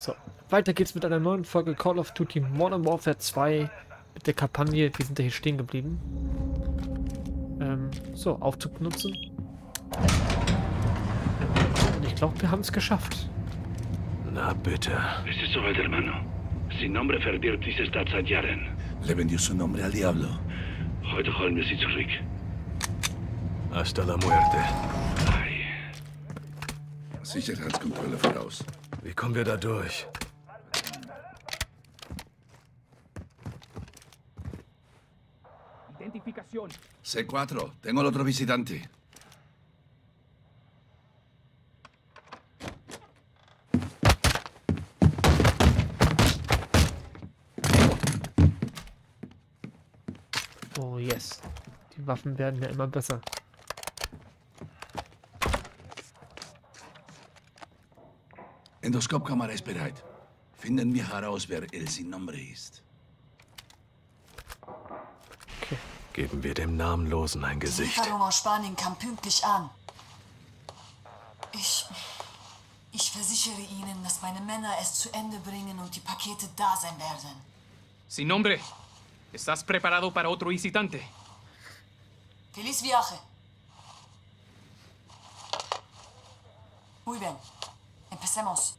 So, weiter geht's mit einer neuen Folge Call of Duty Modern Warfare 2 mit der Kampagne. Wir sind da hier stehen geblieben. Ähm, so, Aufzug benutzen. Und ich glaube, wir haben es geschafft. Na bitte. Es ist soweit, hermano. Sin nombre verdirbt diese Stadt seit Jahren. Le vendió su nombre al diablo. Heute holen wir sie zurück. Hasta la muerte. Ei. Sicherheitskontrolle voraus. Wie kommen wir da durch? Identificación. C4, tengo al otro visitante. Oh yes. Die Waffen werden ja immer besser. Endoskopkamera ist bereit. Finden wir heraus, wer El Sin Nombre ist. Geben wir dem Namenlosen ein Die Gesicht. Lieferung aus Spanien kam pünktlich an. Ich. Ich versichere Ihnen, dass meine Männer es zu Ende bringen und die Pakete da sein werden. Sin nombre. ¿Estás preparado para otro visitante? Feliz viaje. Muy bien. Empecemos.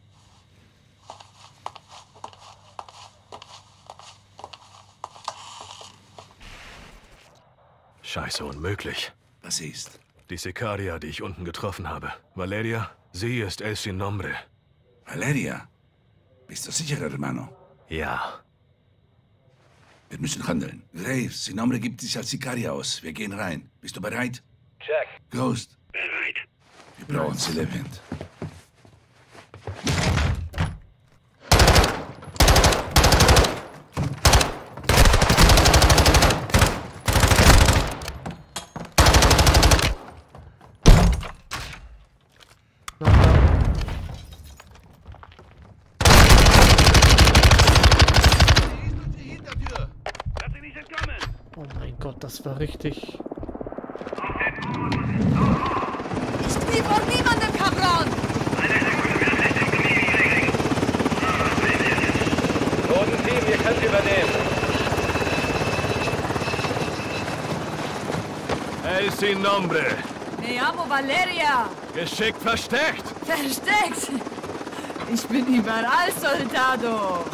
Scheiße, unmöglich. Was ist? Die Sicaria, die ich unten getroffen habe. Valeria, sie ist El Sin Nombre. Valeria. Bist du sicher, hermano? Ja. Wir müssen handeln. Graves, Sin Nombre gibt sich als Sicaria aus. Wir gehen rein. Bist du bereit? Check. Ghost, Bereit. wir brauchen sie lebend. Das war richtig. Ich blieb vor niemandem, Cabron! Bodenteam, ihr könnt übernehmen. El Sin Nombre. Me llamo Valeria. Geschickt versteckt. Versteckt. Ich bin überall, Soldado.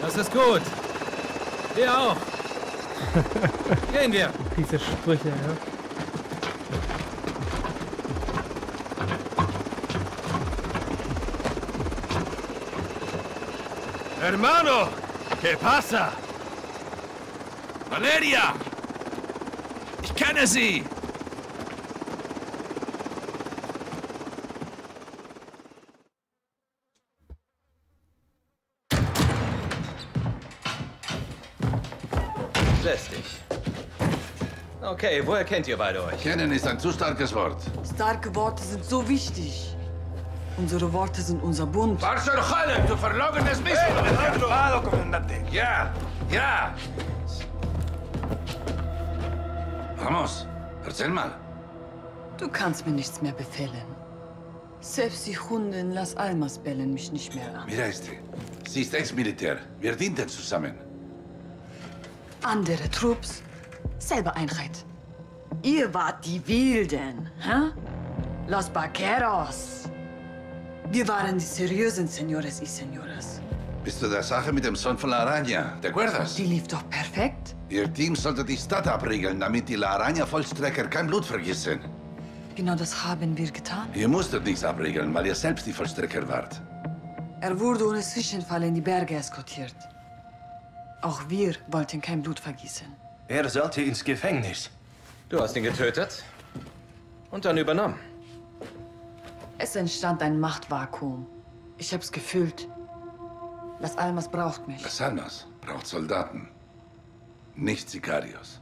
Das ist gut. Wir auch. Gehen wir. Diese Sprüche, ja. Hermano, ¿qué pasa? Valeria! Ich kenne sie! Okay, woher kennt ihr beide euch? Kennen ist ein zu starkes Wort. Starke Worte sind so wichtig. Unsere Worte sind unser Bund. Was zur Hölle, du verlogenes Comandante. Ja, ja! Vamos, erzähl mal. Du kannst mir nichts mehr befehlen. Selbst die Hunde in Las Almas bellen mich nicht mehr an. Heißt sie? Sie ist Ex-Militär. Wir dienten zusammen. Andere Trupps, selbe Einheit. Ihr wart die Wilden, hä? Los Vaqueros. Wir waren die seriösen Senores y Senoras. Bist du der Sache mit dem Sohn von La Araña? ¿Te acuerdas? Die lief doch perfekt. Ihr Team sollte die Stadt abriegeln, damit die La Araña-Vollstrecker kein Blut vergießen. Genau das haben wir getan. Ihr musstet nichts abriegeln, weil ihr selbst die Vollstrecker wart. Er wurde ohne Zwischenfall in die Berge eskortiert. Auch wir wollten kein Blut vergießen. Er sollte ins Gefängnis. Du hast ihn getötet und dann übernommen. Es entstand ein Machtvakuum. Ich hab's gefühlt. Las Almas braucht mich. Las Almas braucht Soldaten, nicht Sicarios.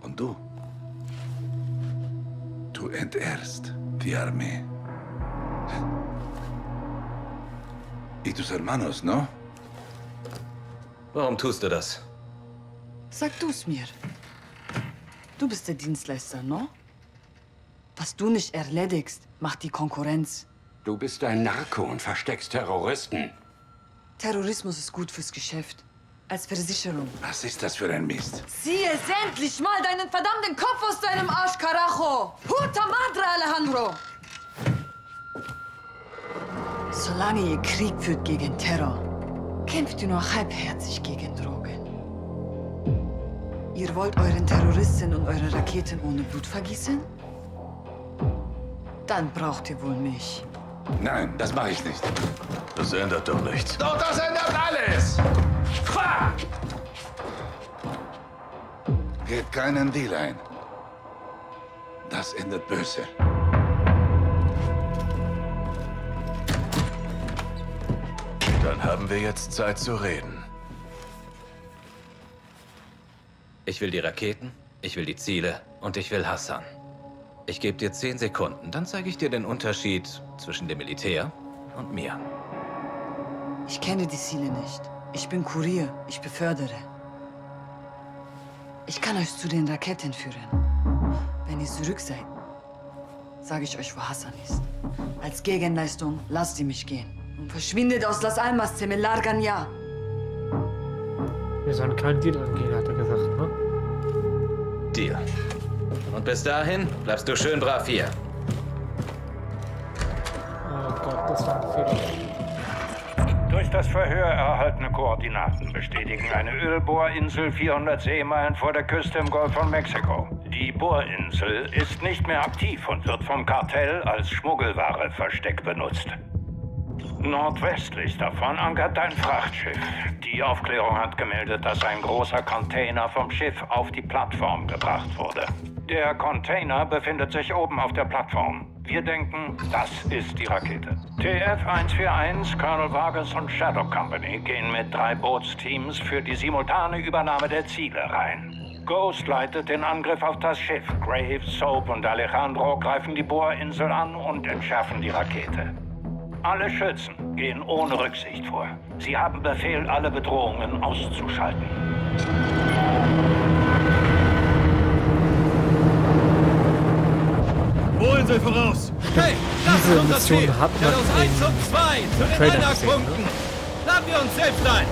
Und du? Du entehrst die Armee. Y tus hermanos, ¿no? Warum tust du das? Sag du's mir. Du bist der Dienstleister, no? Was du nicht erledigst, macht die Konkurrenz. Du bist ein Narko und versteckst Terroristen. Terrorismus ist gut fürs Geschäft. Als Versicherung. Was ist das für ein Mist? Zieh es endlich mal deinen verdammten Kopf aus deinem Arsch, Carajo! Puta madre, Alejandro! Solange ihr Krieg führt gegen Terror, kämpft ihr nur halbherzig gegen Drogen. Ihr wollt euren Terroristen und eure Raketen ohne Blut vergießen? Dann braucht ihr wohl mich. Nein, das mache ich nicht. Das ändert doch nichts. Doch, das ändert alles! Ha! Geht keinen Deal ein. Das endet böse. Dann haben wir jetzt Zeit zu reden. Ich will die Raketen, ich will die Ziele und ich will Hassan. Ich gebe dir zehn Sekunden, dann zeige ich dir den Unterschied zwischen dem Militär und mir. Ich kenne die Ziele nicht. Ich bin Kurier. Ich befördere. Ich kann euch zu den Raketen führen. Wenn ihr zurück seid, sage ich euch, wo Hassan ist. Als Gegenleistung lasst ihr mich gehen. Und verschwindet aus Las Almas, se me largan ya. Wir sollen keinen Deal angehen, hat er gesagt, ne? Deal. Und bis dahin bleibst du schön brav hier. Oh Gott, das war ein Fehler. Durch das Verhör erhaltene Koordinaten bestätigen eine Ölbohrinsel 400 Seemeilen vor der Küste im Golf von Mexiko. Die Bohrinsel ist nicht mehr aktiv und wird vom Kartell als Schmuggelware versteckt benutzt. Nordwestlich davon ankert ein Frachtschiff. Die Aufklärung hat gemeldet, dass ein großer Container vom Schiff auf die Plattform gebracht wurde. Der Container befindet sich oben auf der Plattform. Wir denken, das ist die Rakete. TF-141, Colonel Vargas und Shadow Company gehen mit drei Bootsteams für die simultane Übernahme der Ziele rein. Ghost leitet den Angriff auf das Schiff. Graves, Soap und Alejandro greifen die Bohrinsel an und entschärfen die Rakete. Alle Schützen gehen ohne Rücksicht vor. Sie haben Befehl, alle Bedrohungen auszuschalten. Bohrinsel voraus! Hey, das Diese ist unser Mission Ziel. hat man Shadows 1 im und 2 zu den Trailer Einsatzpunkten. Laden wir uns selbst ein.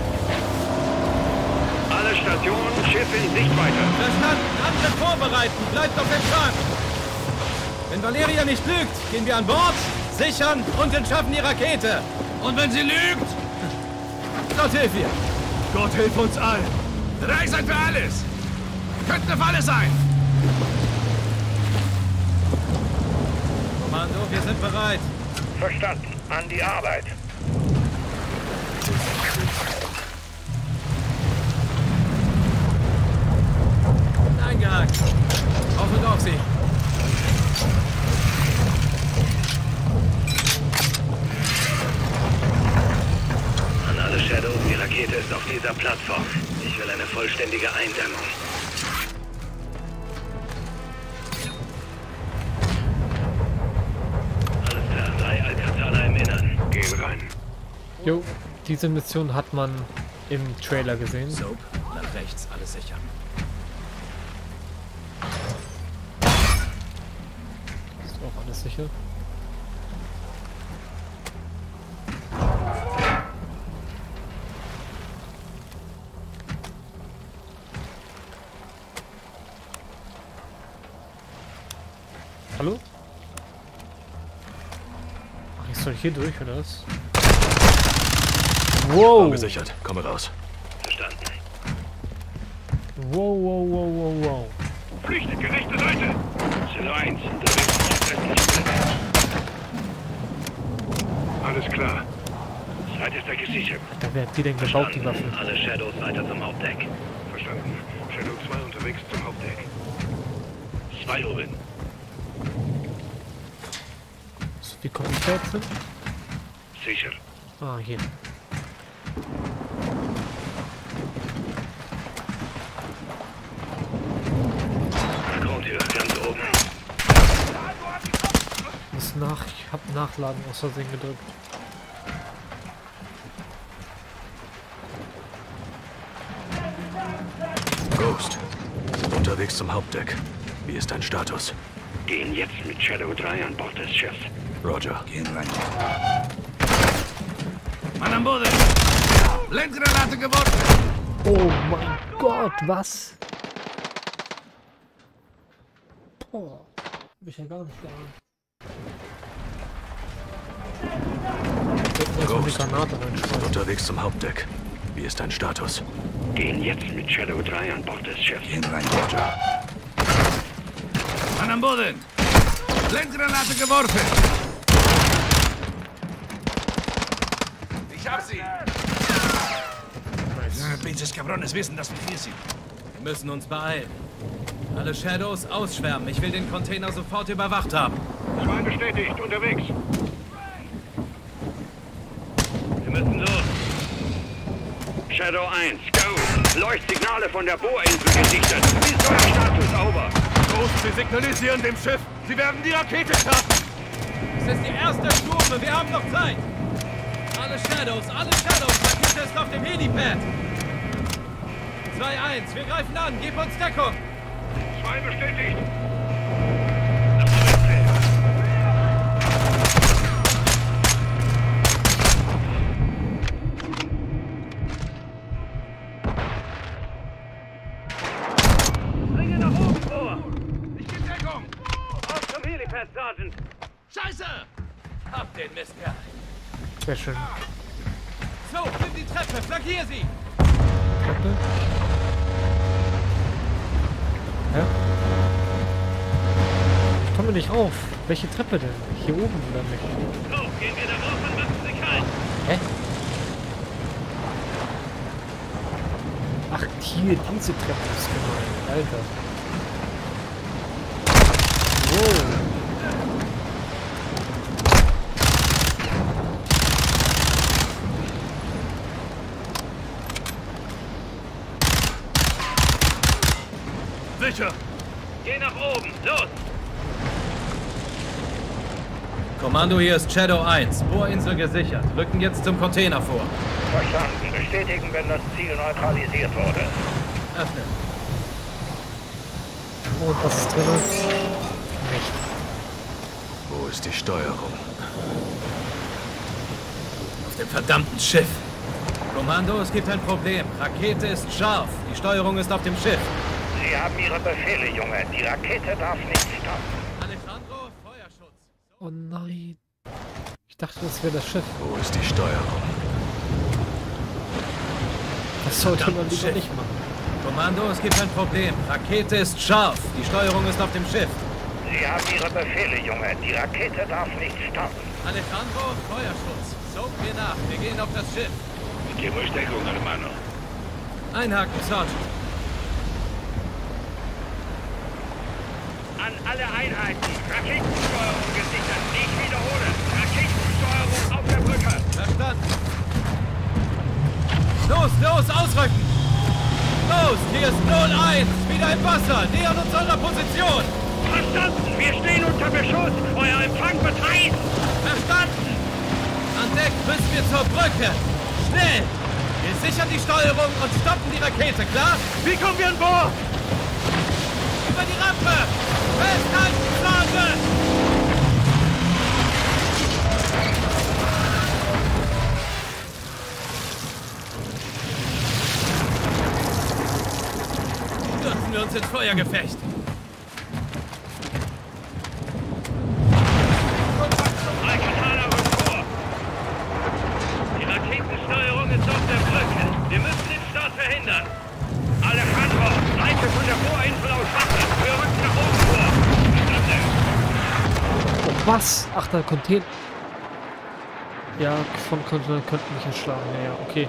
Alle Stationen, Schiff in Sichtweite. Verstanden. Angriff vorbereiten. Bleibt auf Empfang. Wenn Valeria nicht lügt, gehen wir an Bord, sichern und entschaffen die Rakete. Und wenn sie lügt, Gott hilf ihr. Gott hilf uns allen! Drei seid für alles! Könnte eine Falle sein! Kommando, wir sind bereit. Verstanden. An die Arbeit. Eingehakt. Auf und auf sie. An alle Rakete ist auf dieser Plattform. Ich will eine vollständige Eindämmung. Alles klar, drei Alcazala im Innern. Gehen rein. Jo, diese Mission hat man im Trailer gesehen. Soap, nach rechts, alles sichern. Ist auch alles sicher. Hier durch, oder was? Wow! Gesichert. Komme raus. Verstanden. Wow, wow, wow, wow, wow. Flüchtet, gerechte Seite! Zelle 1, unterwegs östlichen Blitz. Alles klar. Seitester gesichert. Da wer hat die denn gebaut, die Waffe? Alle Shadows weiter zum Hauptdeck. Verstanden. Shadow 2 unterwegs zum Hauptdeck. Zwei oben. Da jetzt hin? Sicher. Ah, hier. Balkontür, ganz oben. Muss nach. Ich hab Nachladen aus Versehen gedrückt. Ghost. Unterwegs zum Hauptdeck. Wie ist dein Status? Gehen jetzt mit Shadow 3 an Bord des Schiffs. Roger. Gehen rein. Mann am Boden! Blendgranate geworfen! Oh mein Gott, was? Boah, hab ich ja gar nicht geahnt. Ghost, Granate wir sind reinschmeißen. unterwegs zum Hauptdeck. Wie ist dein Status? Gehen jetzt mit Shadow 3 an Bord des Schiffs. Gehen rein, Roger. Mann am Boden! Blendgranate geworfen! Ich hab sie! Ja, Pinches Cabrones wissen, dass wir hier sind. Wir müssen uns beeilen. Alle Shadows ausschwärmen. Ich will den Container sofort überwacht haben. Zwei bestätigt, unterwegs. Wir müssen los. Shadow 1, go. Leuchtsignale von der Bohrinsel gesichtet. Wie ist euer Status? Over. Ghost, wir signalisieren dem Schiff. Sie werden die Rakete starten. Es ist die erste Stufe. Wir haben noch Zeit. Alle Shadows, alle Shadows. Rakete ist auf dem Helipad. 2-1, wir greifen an. Gib uns Deckung. Zwei bestätigt. Nach Südsee. Bringe nach oben vor. Ich gebe Deckung. Auf zum Helipad, Sergeant. Scheiße! Hab den Mistkerl. Sehr schön. Flankier sie. Treppe. Ja? Ich komme nicht rauf. Welche Treppe denn? Hier oben oder nicht? So, gehen wir da rauf und machen sie kalt. Hä? Ach, hier, diese Treppe ist gemeint. Alter. Sicher. Geh nach oben. Los. Kommando, hier ist Shadow 1. Bohrinsel gesichert. Rücken jetzt zum Container vor. Verstanden. Bestätigen, wenn das Ziel neutralisiert wurde. Öffnen. Und was ist drin? Nicht. Wo ist die Steuerung? Auf dem verdammten Schiff. Kommando, es gibt ein Problem. Rakete ist scharf. Die Steuerung ist auf dem Schiff. Sie haben Ihre Befehle, Junge. Die Rakete darf nicht starten. Alejandro, Feuerschutz. Oh nein. Ich dachte, das wäre das Schiff. Wo ist die Steuerung? Das sollte man Verdammt, lieber Schiff. nicht machen. Kommando, es gibt ein Problem. Rakete ist scharf. Die Steuerung ist auf dem Schiff. Sie haben Ihre Befehle, Junge. Die Rakete darf nicht starten. Alejandro, Feuerschutz. Soap mir nach. Wir gehen auf das Schiff. Gib euch Deckung, Hermano. Einhaken, Sergeant. Alle Einheiten. Raketensteuerung gesichert. Ich wiederhole. Raketensteuerung auf der Brücke. Verstanden. Los, los, ausrücken! Los, hier ist 01. Wieder im Wasser. Nähern uns unserer Position. Verstanden. Wir stehen unter Beschuss. Euer Empfang wird heiß. Verstanden. An Deck müssen wir zur Brücke. Schnell. Wir sichern die Steuerung und stoppen die Rakete, klar? Wie kommen wir an Bord? Über die Rampe. Stürzen wir uns ins Feuergefecht. Alcantara rückt vor. Die Raketensteuerung ist auf der Brücke. Wir müssen den Start verhindern. Alejandro, leite von der Bohrinsel aus Wache. Wir rücken nach oben vor. Verstanden. Oh, was? Ach, da. Ja, von Container könnten mich erschlagen. Ja, ja, okay.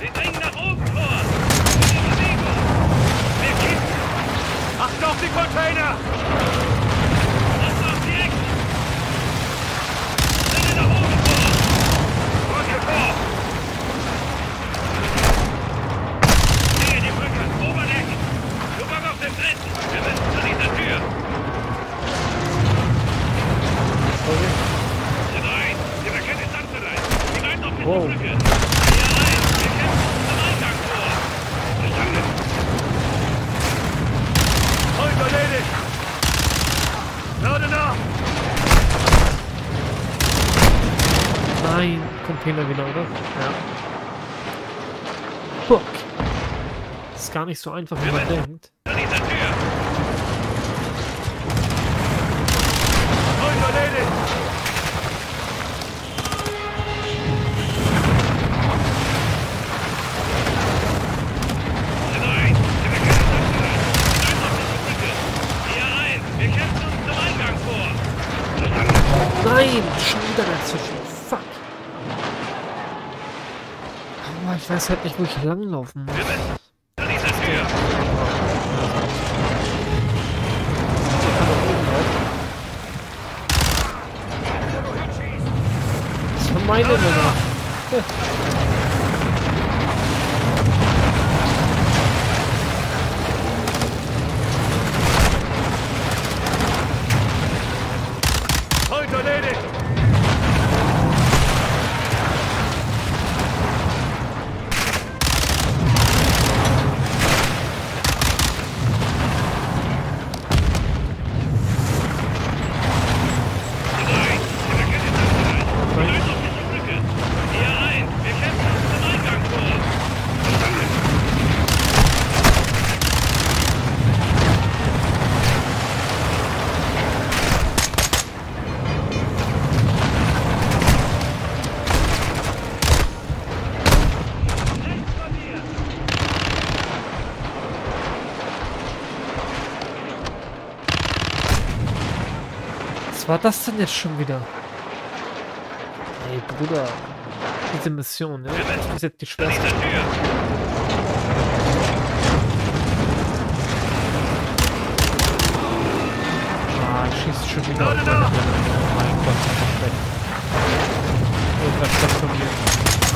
Sie dringen nach oben vor! In Bewegung! Wir kippen! Achtet auf die Container! Das macht direkt! Dringen nach oben vor! Brücke vor! Sehe die Brücke! Oberdeck! Zugang auf dem dritten! Wir müssen zu dieser Tür! Okay. wow. Brücke. Wir Nein, Container wieder, oder? Ja. Fuck. Ist gar nicht so einfach, wie man denkt. Weiß halt nicht, wo ich langlaufen muss. Zu dieser Tür! Das war meine Nummer. Heute erledigt! Nein! Wir können das rein! Nein, auf diese Brücke! Hier rein! Wir kämpfen uns zum Eingang vor! Rechts von dir! War das denn jetzt schon wieder? Ey, Bruder. Diese Mission, ne? Das ist jetzt die schwerste. Ah, ich schieße schon wieder auf meine. Oh mein Gott, das ist schlecht. Irgendwas stationiert. Heute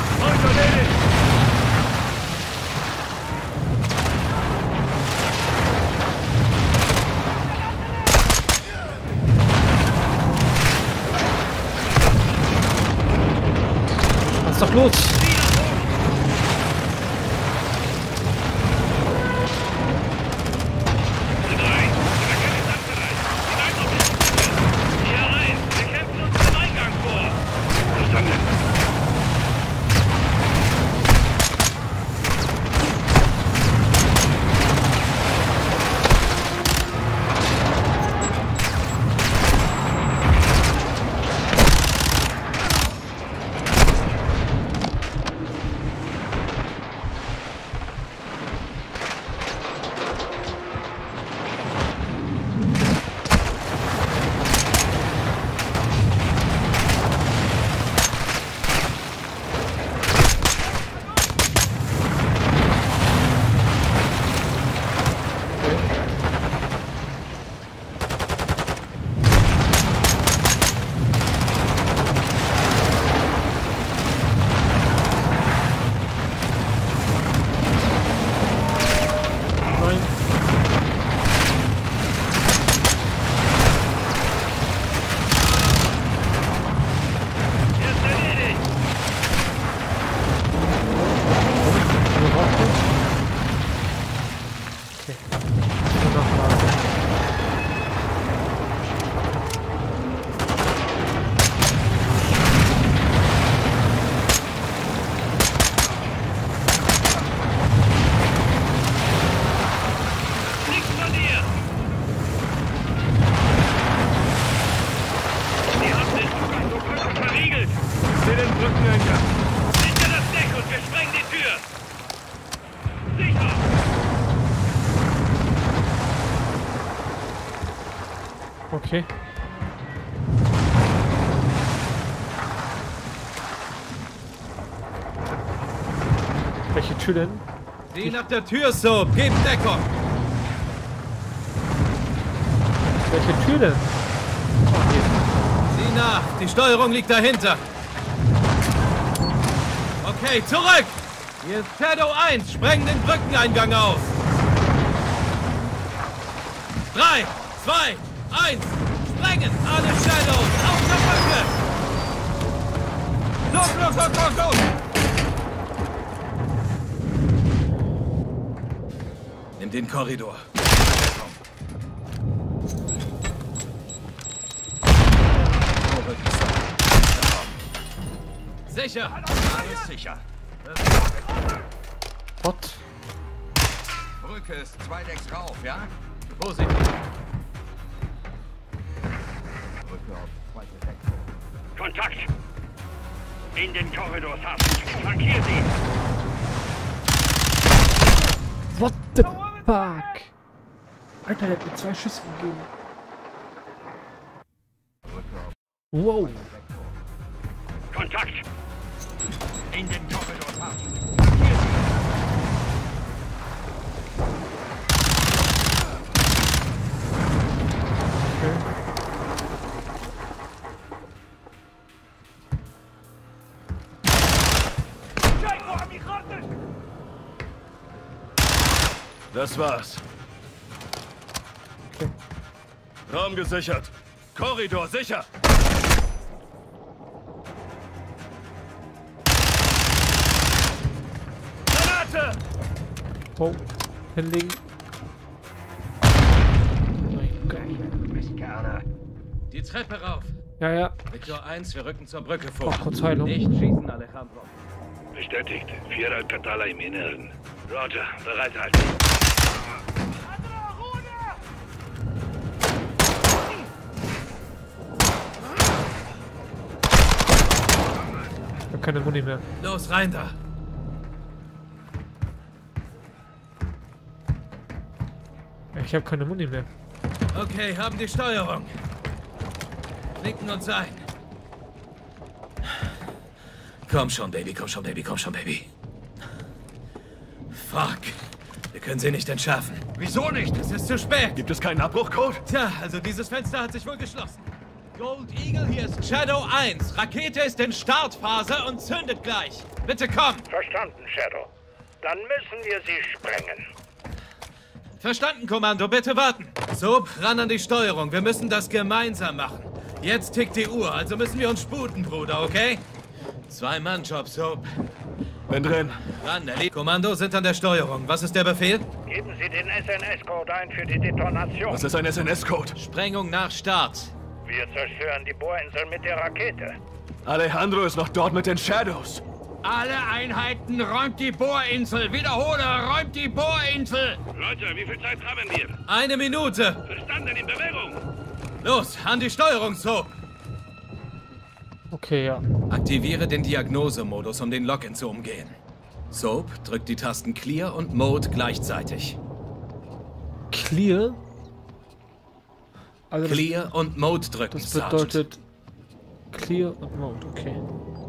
los? Denn? Sieh nach der Tür, Soap. Gib Deckung. Welche Tür denn? Sieh nach. Die Steuerung liegt dahinter. Okay, zurück. Hier ist Shadow 1. Spreng den Brückeneingang auf. 3, 2, 1. Sprengen. Alle Shadows. Auf der Brücke. Los, los, los, los, los. Den Korridor. Sicher. Alles sicher. What? Brücke ist zwei Decks rauf, ja? Positiv. Brücke auf zweite Deck. Kontakt! In den Korridor, Sergeant. Flankier sie! Fuck? Alter, der hat mir zwei Schüsse gegeben. Wow. Kontakt! Das war's. Raum gesichert. Korridor sicher. Granate! Oh. Hinlegen. Die Treppe rauf. Ja, ja. Victor 1, wir rücken zur Brücke Oh, vor. kurz Heilung. Nicht schießen, Alejandro. Bestätigt. Vierer Katala im Inneren. Roger, bereit keine Muni mehr. Los, rein da. Ich hab keine Muni mehr. Okay, haben die Steuerung. Klinken uns ein. Komm schon, Baby, komm schon, Baby, komm schon, Baby. Fuck. Wir können sie nicht entschärfen. Wieso nicht? Es ist zu spät. Gibt es keinen Abbruchcode? Tja, also dieses Fenster hat sich wohl geschlossen. Gold Eagle, hier ist Shadow 1. Rakete ist in Startphase und zündet gleich. Bitte komm. Verstanden, Shadow. Dann müssen wir sie sprengen. Verstanden, Kommando, bitte warten. Soap, ran an die Steuerung. Wir müssen das gemeinsam machen. Jetzt tickt die Uhr, also müssen wir uns sputen, Bruder, okay? Zwei-Mann-Job, Soap. Bin drin. Ran, Ellie. Kommando sind an der Steuerung. Was ist der Befehl? Geben Sie den SNS-Code ein für die Detonation. Was ist ein SNS-Code? Sprengung nach Start. Wir zerstören die Bohrinsel mit der Rakete. Alejandro ist noch dort mit den Shadows. Alle Einheiten räumt die Bohrinsel. Wiederhole, räumt die Bohrinsel. Leute, wie viel Zeit haben wir? Eine Minute. Verstanden, in Bewegung. Los, an die Steuerung, Soap. Okay, ja. Aktiviere den Diagnosemodus, um den Login zu umgehen. Soap drückt die Tasten Clear und Mode gleichzeitig. Clear? Also das, Clear und Mode drücken, das Sergeant. bedeutet Clear und Mode, okay.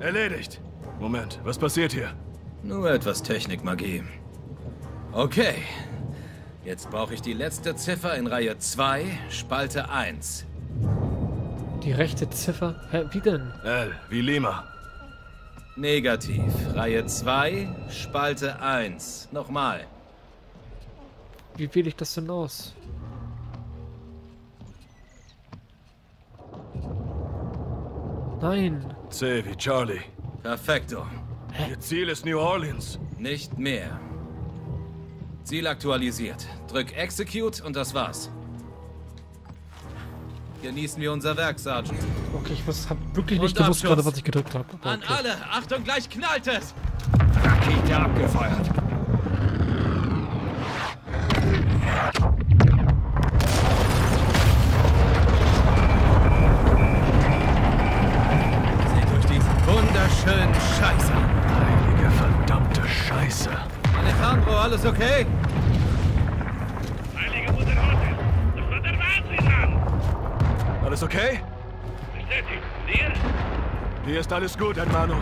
Erledigt. Moment, was passiert hier? Nur etwas Technikmagie. Okay. Jetzt brauche ich die letzte Ziffer in Reihe 2, Spalte 1. Die rechte Ziffer? Hä, wie denn? L, wie Lima. Negativ. Reihe 2, Spalte 1. Nochmal. Wie wähle ich das denn aus? Nein. C wie Charlie. Perfekto. Ihr Ziel ist New Orleans. Nicht mehr. Ziel aktualisiert. Drück Execute und das war's. Genießen wir unser Werk, Sergeant. Okay, ich muss, hab wirklich nicht Und gewusst Abschuss. gerade, was ich gedrückt habe. An alle! Achtung, gleich knallt es! Rakete abgefeuert. Wahnsinn an. Alles okay? Bestätigt. Dir? Hier ist alles gut, Hermano.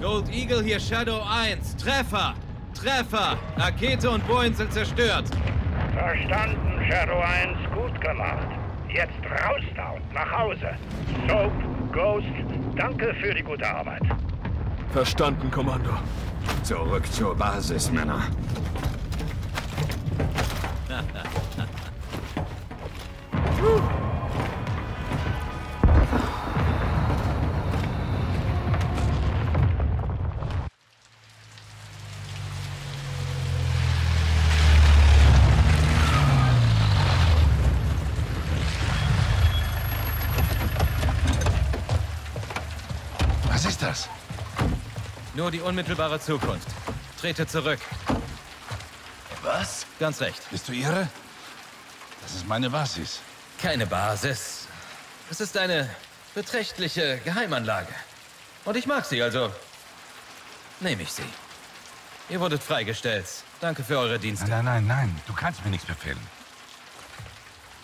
Gold Eagle hier Shadow 1. Treffer! Treffer! Rakete und Bohrinsel zerstört. Verstanden, Shadow 1. Gut gemacht. Jetzt raus da und nach Hause. Soap, Ghost, danke für die gute Arbeit. Verstanden, Kommando. Zurück zur Basis, Männer. Nur die unmittelbare Zukunft. Trete zurück. Was? Ganz recht. Bist du irre? Das ist meine Basis. Keine Basis. Es ist eine beträchtliche Geheimanlage. Und ich mag sie, also nehme ich sie. Ihr wurdet freigestellt. Danke für eure Dienste. Nein, nein, nein, nein. Du kannst mir nichts befehlen.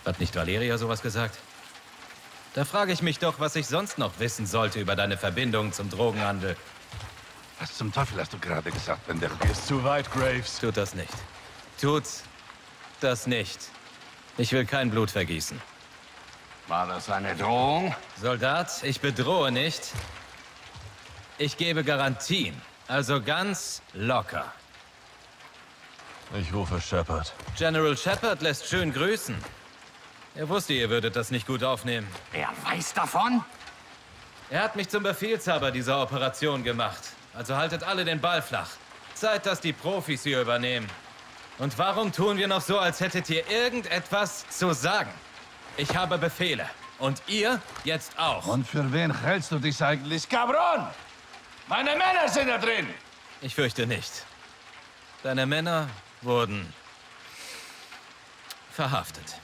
Hat nicht Valeria sowas gesagt? Da frage ich mich doch, was ich sonst noch wissen sollte über deine Verbindung zum Drogenhandel. Was zum Teufel hast du gerade gesagt, Bender? Ist zu weit, Graves. Tut das nicht. Tut das nicht. Ich will kein Blut vergießen. War das eine Drohung? Soldat, ich bedrohe nicht. Ich gebe Garantien. Also ganz locker. Ich rufe Shepard. General Shepard lässt schön grüßen. Er wusste, ihr würdet das nicht gut aufnehmen. Er weiß davon? Er hat mich zum Befehlshaber dieser Operation gemacht. Also haltet alle den Ball flach. Zeit, dass die Profis hier übernehmen. Und warum tun wir noch so, als hättet ihr irgendetwas zu sagen? Ich habe Befehle. Und ihr jetzt auch. Und für wen hältst du dich eigentlich, Cabron? Meine Männer sind da drin! Ich fürchte nicht. Deine Männer wurden verhaftet.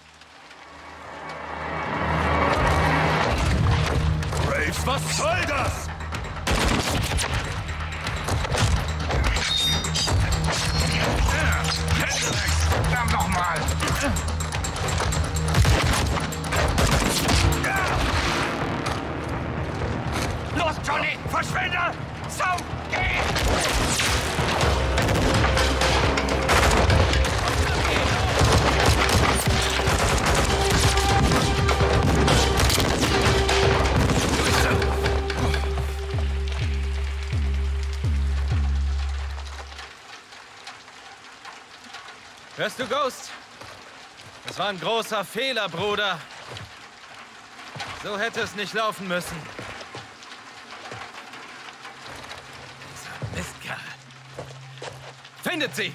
Graves, was soll das? Verdammt nochmal! Los, Johnny! Verschwinde! Sau! Geh! Hörst du, Ghost? Das war ein großer Fehler, Bruder. So hätte es nicht laufen müssen. Dieser Mistkerl. Findet sie!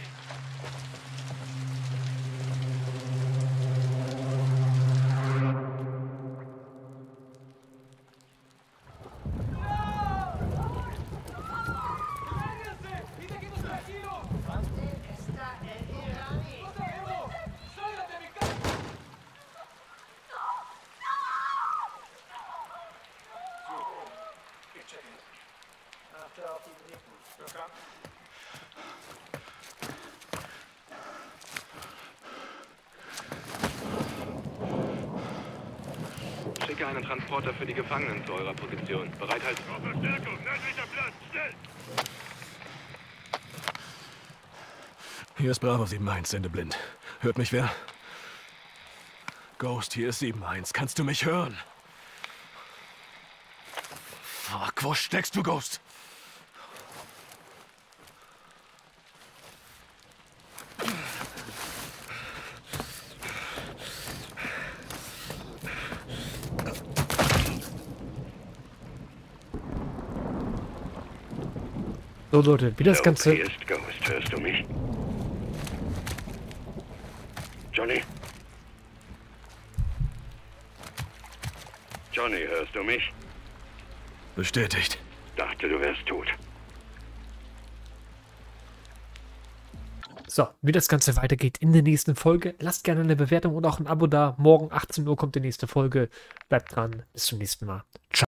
Schicke einen Transporter für die Gefangenen zu eurer Position. Bereithalten. Verstärkung, nördlicher Platz, schnell! Hier ist Bravo 7-1, sendeblind. Hört mich wer? Ghost, hier ist 7-1. Kannst du mich hören? Fuck, wo steckst du, Ghost? So Leute, wie das Ganze... Ist Ghost, hörst du mich? Johnny? Johnny, hörst du mich? Bestätigt. Dachte, du wärst tot. So, wie das Ganze weitergeht in der nächsten Folge. Lasst gerne eine Bewertung und auch ein Abo da. Morgen 18 Uhr kommt die nächste Folge. Bleibt dran. Bis zum nächsten Mal. Ciao.